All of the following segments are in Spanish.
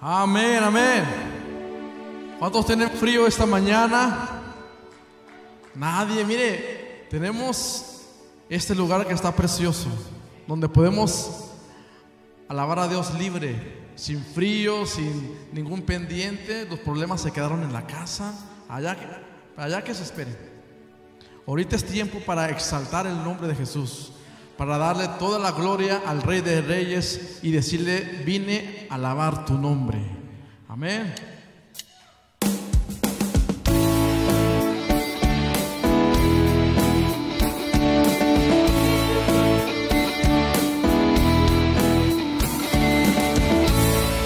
Amén, amén. ¿Cuántos tienen frío esta mañana? Nadie, mire, tenemos este lugar que está precioso, donde podemos alabar a Dios libre, sin frío, sin ningún pendiente. Los problemas se quedaron en la casa. Allá, allá que se esperen. Ahorita es tiempo para exaltar el nombre de Jesús, para darle toda la gloria al Rey de Reyes y decirle, vine a alabar tu nombre. Amén.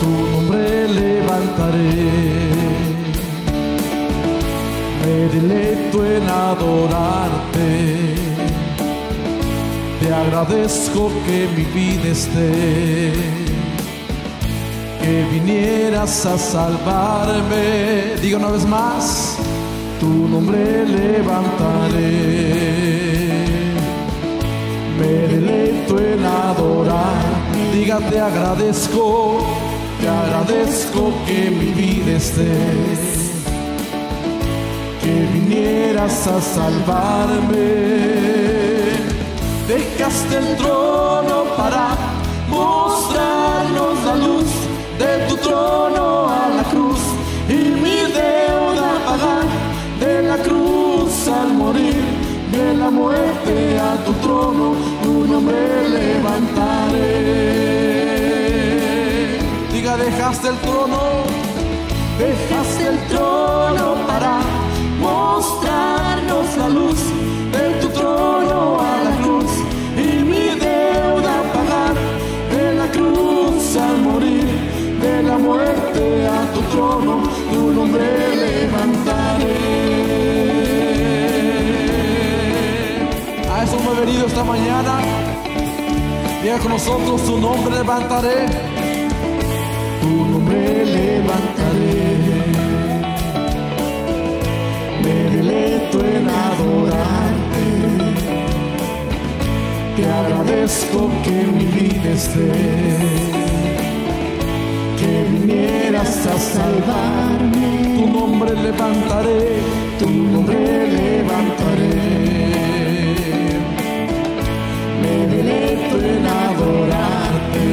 Tu nombre levantaré, me deleito en adorarte. Te agradezco que mi vida esté, que vinieras a salvarme. Diga una vez más, tu nombre levantaré. Me deleito en adorar, diga te agradezco, te agradezco que mi vida estés, que vinieras a salvarme. Dejaste el trono para mostrarnos la luz de tu trono a la cruz y mi deuda pagar de la cruz al morir de la muerte a tu trono, tu nombre levantaré. Diga, dejaste el trono, dejaste el trono para mostrarnos la luz de tu trono a cruz al morir de la muerte a tu trono, tu nombre levantaré. A eso me he venido esta mañana. Diga con nosotros tu nombre levantaré. Tu nombre levantaré. Me deleito en adorarte. Te agradezco que mi vida esté. Que vinieras a salvarme. Tu nombre levantaré. Tu nombre levantaré me deleito en adorarte.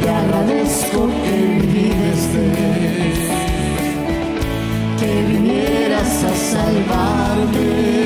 Te agradezco que mi vida esté, que vinieras a salvarme.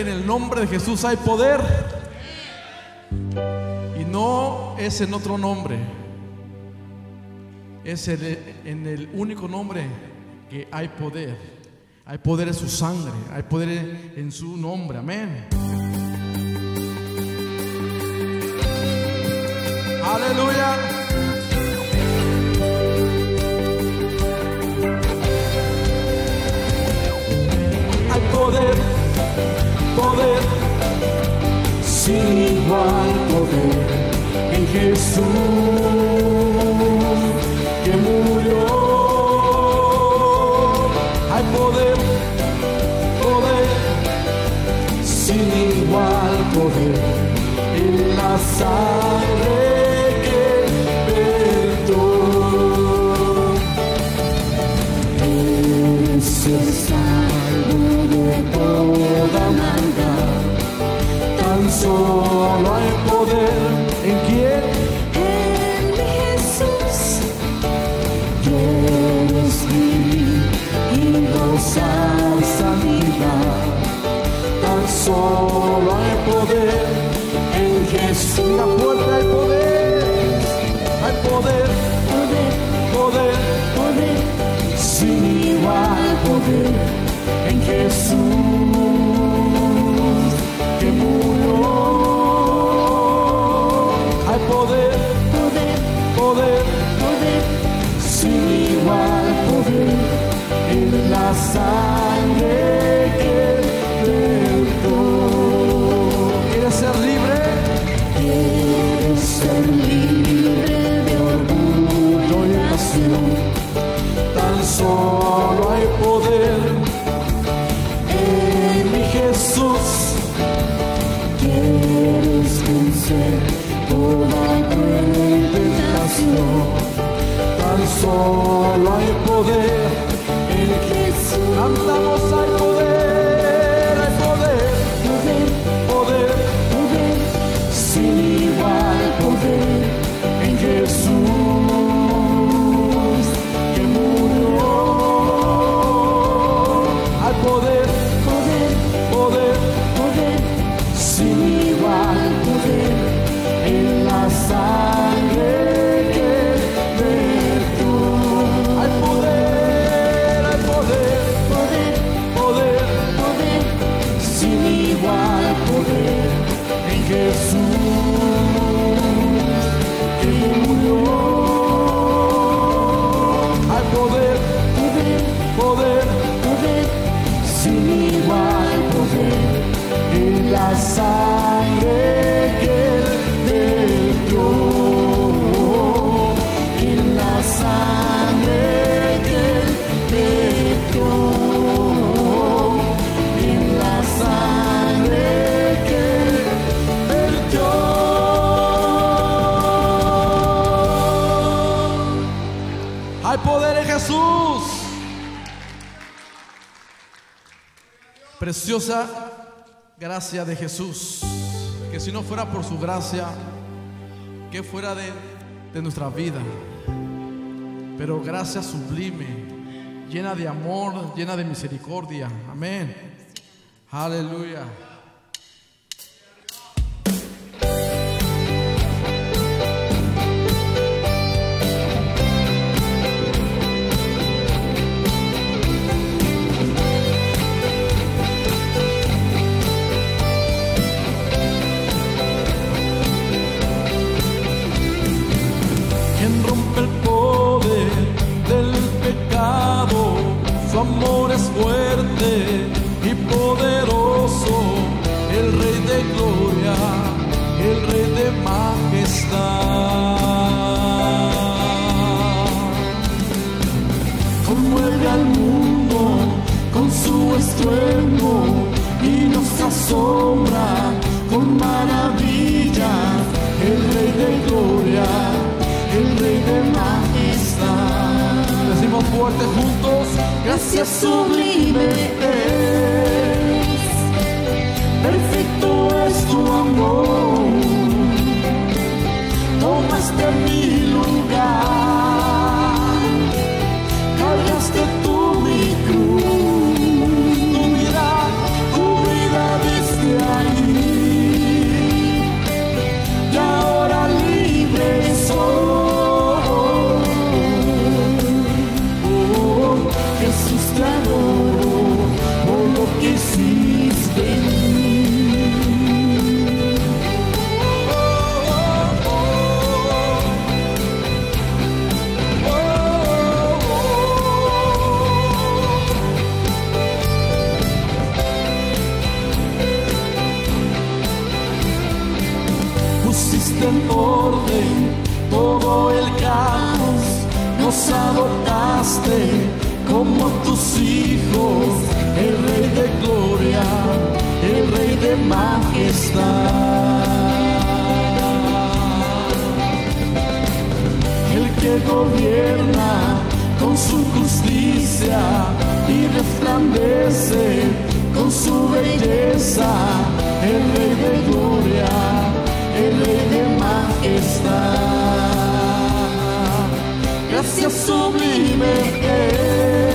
En el nombre de Jesús hay poder? Y no es en otro nombre. Es en el único nombre que hay poder. Hay poder en su sangre, hay poder en su nombre. Amén. Aleluya. Jesús que murió. Hay poder, poder, sin igual poder en la sangre solo hay poder en Jesús. La puerta hay poder, hay poder, poder, poder, poder, sin igual poder en Jesús que murió. Hay poder, poder, poder, poder, sin igual poder en la sal. Jesús. quieres vencer toda tentación. Tan solo hay poder En Jesús, Cantamos poder en Jesús Preciosa gracia de Jesús, que si no fuera por su gracia, que fuera de, de nuestra vida. Pero gracia sublime, llena de amor, llena de misericordia. Amén. Aleluya. Amor es fuerte y poderoso, el Rey de gloria, el Rey de majestad. conmueve al mundo con su estruendo y nos asombra con maravilla. El Rey de gloria, el Rey de majestad. Fuerte juntos, Gracias sublime es, perfecto es tu amor. Tomaste mi lugar, cargaste tú como tus hijos, el Rey de gloria, el Rey de majestad. El que gobierna con su justicia y resplandece con su belleza, el Rey de gloria, el Rey de majestad. Gracias sublime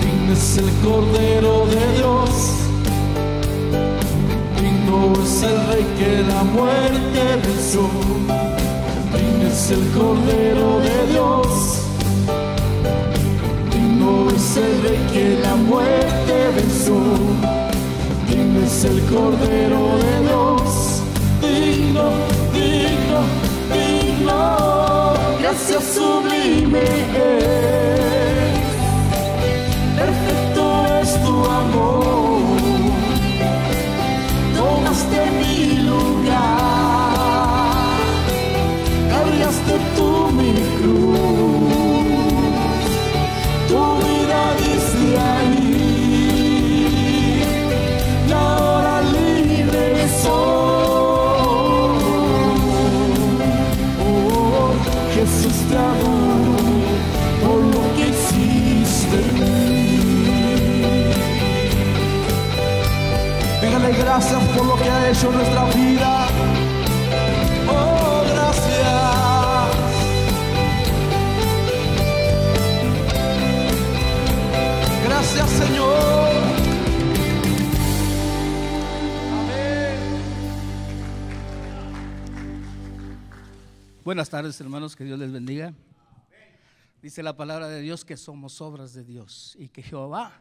Digno es el Cordero de Dios. Digno es el Rey que la muerte venció. Digno es el Cordero de Dios. Digno es el Rey que la muerte venció. Digno es el Cordero de Dios. Digno, digno, digno. Gracias sublime amor. Tomaste mi lugar. Cargaste tú mi nuestra vida. Oh, gracias. Gracias, Señor. Buenas tardes, hermanos, que Dios les bendiga. Dice la palabra de Dios que somos obras de Dios y que Jehová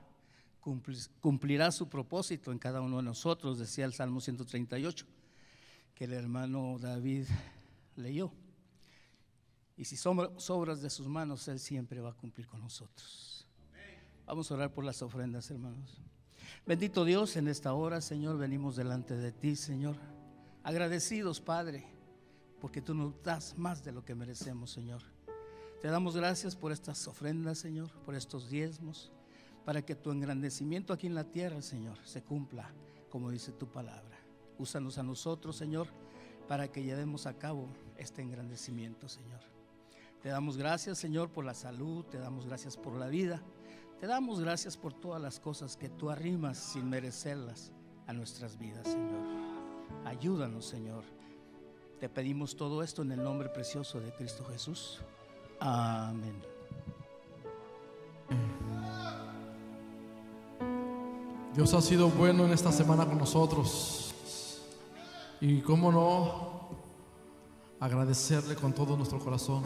cumplirá su propósito en cada uno de nosotros, decía el Salmo 138, que el hermano David leyó. Y si somos obras de sus manos, Él siempre va a cumplir con nosotros. Vamos a orar por las ofrendas, hermanos. Bendito Dios, en esta hora, Señor, venimos delante de ti, Señor. Agradecidos, Padre, porque tú nos das más de lo que merecemos, Señor. Te damos gracias por estas ofrendas, Señor, por estos diezmos, para que tu engrandecimiento aquí en la tierra, Señor, se cumpla, como dice tu palabra. Úsanos a nosotros, Señor, para que llevemos a cabo este engrandecimiento, Señor. Te damos gracias, Señor, por la salud, te damos gracias por la vida, te damos gracias por todas las cosas que tú arrimas sin merecerlas a nuestras vidas, Señor. Ayúdanos, Señor. Te pedimos todo esto en el nombre precioso de Cristo Jesús. Amén. Dios ha sido bueno en esta semana con nosotros. Y cómo no, agradecerle con todo nuestro corazón.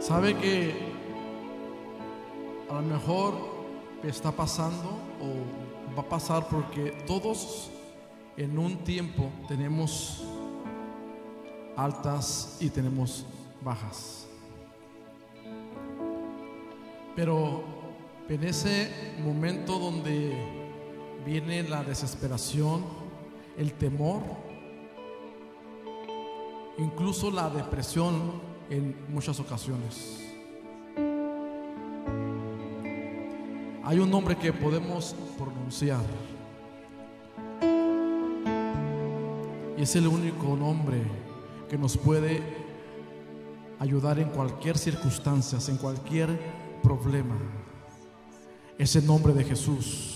Sabe que a lo mejor está pasando o va a pasar porque todos en un tiempo tenemos altas y tenemos bajas. Pero en ese momento donde viene la desesperación, el temor, incluso la depresión en muchas ocasiones. Hay un nombre que podemos pronunciar. Y es el único nombre que nos puede ayudar en cualquier circunstancia, en cualquier problema. Es el nombre de Jesús.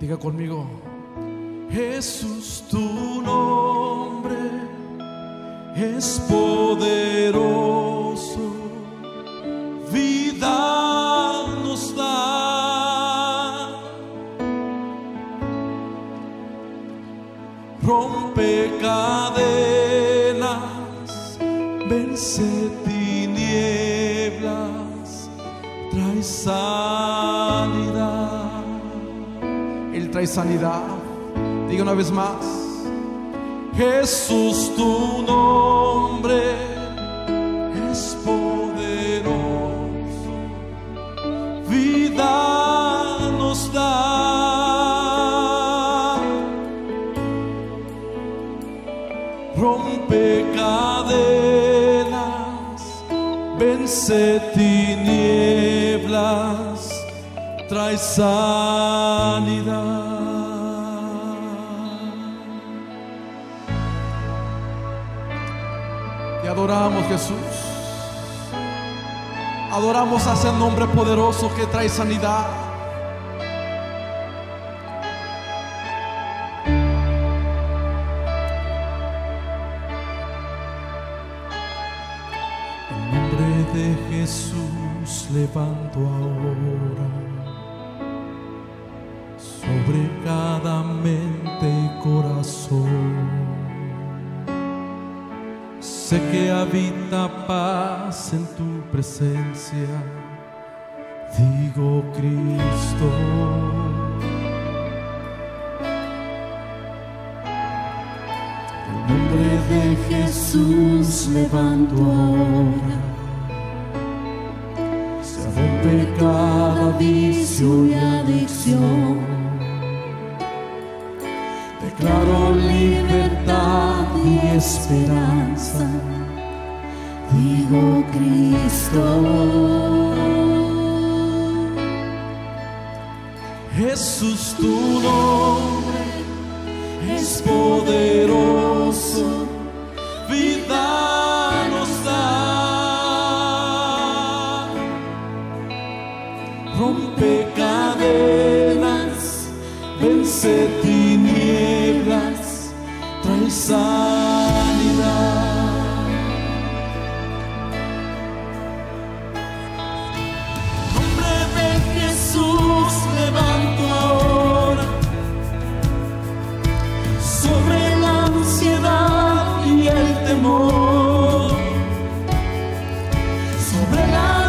Diga conmigo, Jesús, tu nombre es poderoso, vida nos da. rompe cadenas, vence tinieblas, trae sanidad. Él trae sanidad. Diga una vez más. Jesús, tu nombre es poderoso, vida vence tinieblas, trae sanidad. Te adoramos Jesús. Adoramos a ese nombre poderoso que trae sanidad. Levanto ahora sobre cada mente y corazón. Sé que habita paz en tu presencia, digo Cristo. El nombre de Jesús levanto ahora. Rompe cada vicio y adicción. Declaro libertad y esperanza. Digo Cristo. Jesús, tu nombre es poderoso, vence tinieblas, trae sanidad. Nombre de Jesús levanto ahora sobre la ansiedad y el temor, sobre la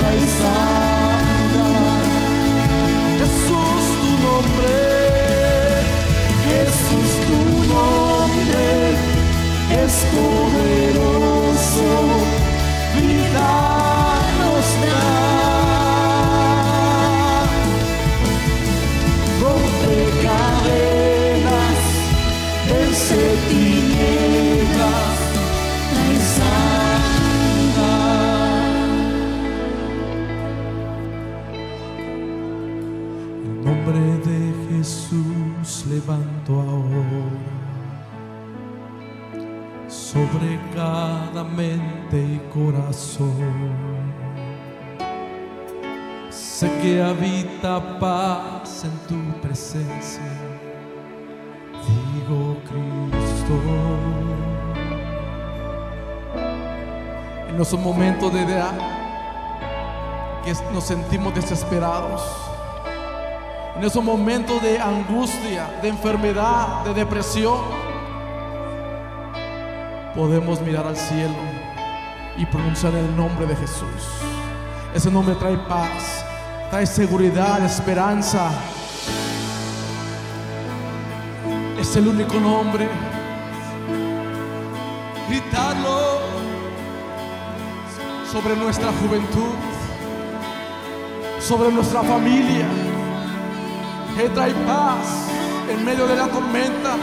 vence cada mente y corazón. Sé que habita paz en tu presencia, digo Cristo. En nuestro momento de, de- que nos sentimos desesperados. En esos momentos de angustia, de enfermedad, de depresión, podemos mirar al cielo y pronunciar el nombre de Jesús. Ese nombre trae paz, trae seguridad, esperanza. Es el único nombre. Gritarlo sobre nuestra juventud, sobre nuestra familia, que trae paz en medio de la tormenta.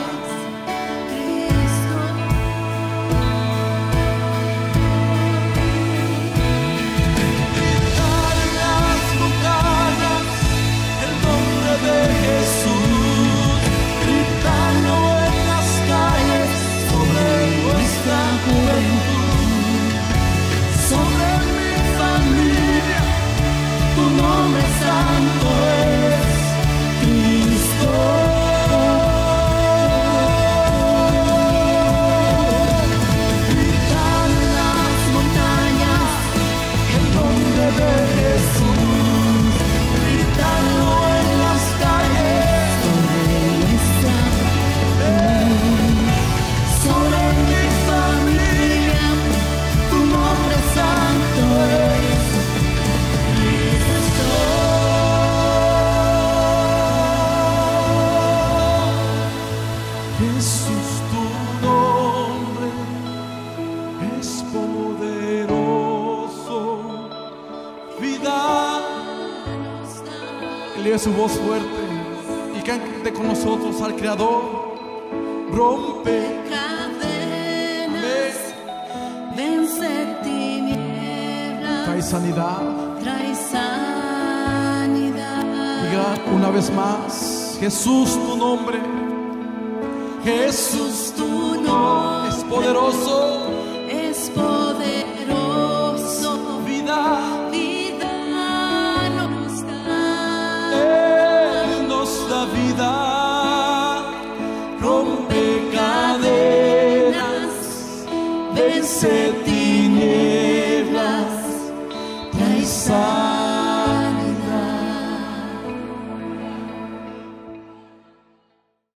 Sanidad. trae sanidad. Diga una vez más, Jesús tu nombre. Jesús tu nombre es poderoso. es poderoso,